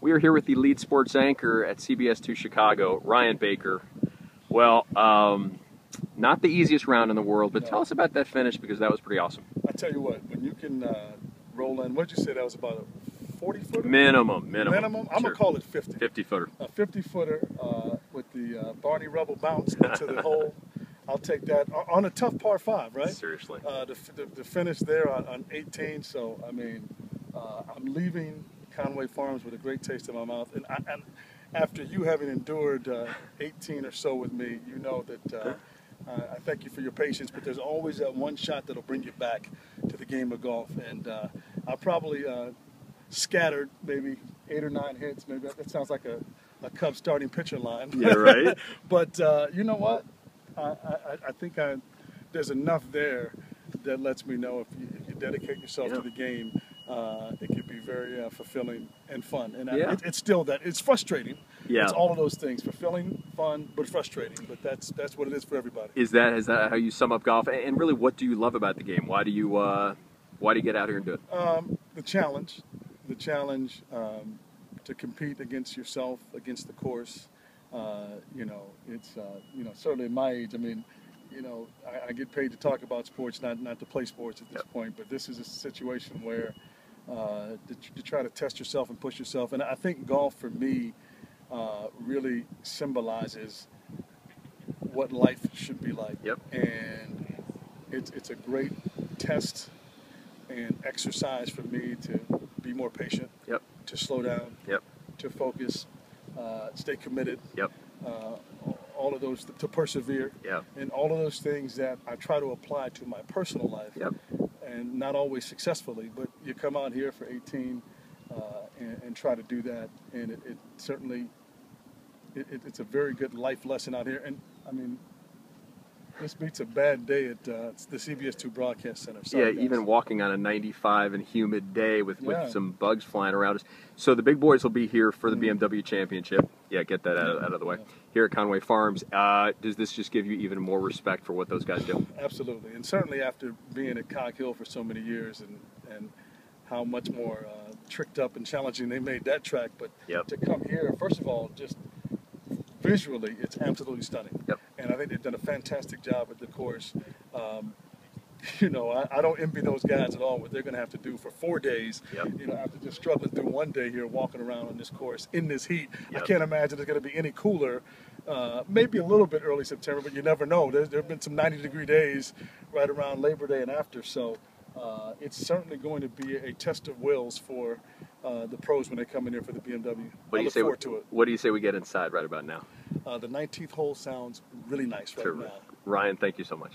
We are here with the lead sports anchor at CBS 2 Chicago, Ryan Baker. Well, um, not the easiest round in the world, but No. tell us about that finish because that was pretty awesome. I tell you what, when you can uh, roll in, what'd you say that was about a 40 footer? Minimum, minimum. Minimum? I'm Sure. going to call it 50. 50 footer. A 50 footer uh, with the uh, Barney Rubble bounce into the hole. I'll take that on a tough par five, right? Seriously. Uh, the, the, the finish there on, on 18. So, I mean, uh, I'm leaving Conway Farms with a great taste in my mouth. And, I, and after you having endured uh, 18 or so with me, you know that uh, I thank you for your patience. But there's always that one shot that'll bring you back to the game of golf. And uh, I probably uh, scattered maybe eight or nine hits. Maybe that, that sounds like a, a Cubs starting pitcher line. Yeah, right? but uh, you know what? I, I, I think I, there's enough there that lets me know if you, if you dedicate yourself Yeah. to the game, uh, it can be very uh, fulfilling and fun. And I, it, it's still that. It's frustrating. Yeah. It's all of those things: fulfilling, fun, but frustrating. But that's that's what it is for everybody. Is that is that how you sum up golf? And really, what do you love about the game? Why do you uh, why do you get out here and do it? Um, the challenge, the challenge um, to compete against yourself, against the course. Uh, you know, it's uh, you know certainly my age. I mean, you know, I, I get paid to talk about sports, not not to play sports at this Yep. point. But this is a situation where uh, to, to try to test yourself and push yourself. And I think golf for me uh, really symbolizes what life should be like. Yep. And it's it's a great test and exercise for me to be more patient, Yep. to slow down, Yep. to focus, uh, stay committed, Yep. uh, all of those to persevere, Yep. and all of those things that I try to apply to my personal life, Yep. And not always successfully. But you come out here for 18 uh, and, and try to do that, and it, it certainly it, it, it's a very good life lesson out here. And I mean, this beats a bad day at uh, the CBS Two Broadcast Center. Sorry, yeah, guys. even walking on a 95 and humid day with, Yeah. with some bugs flying around us. So the big boys will be here for the Mhm. BMW Championship. Yeah, get that out, out of the way. Yeah. Here at Conway Farms, uh, does this just give you even more respect for what those guys do? Absolutely, and certainly after being at Cog Hill for so many years, and and how much more uh, tricked up and challenging they made that track. But Yep. to come here, first of all, just visually, it's absolutely stunning. Yep. And I think they've done a fantastic job at the course. Um, you know, I, I don't envy those guys at all what they're going to have to do for four days. Yep. You know, after just struggling through one day here, walking around on this course in this heat, I can't imagine it's going to be any cooler. Uh, maybe a little bit early September, but you never know. There's, there have been some 90 degree days right around Labor Day and after, so uh, it's certainly going to be a test of wills for uh, the pros when they come in here for the BMW. What do you say? forward to it. What do you say we get inside right about now? Uh, the 19th hole sounds really nice right now. Ryan, thank you so much.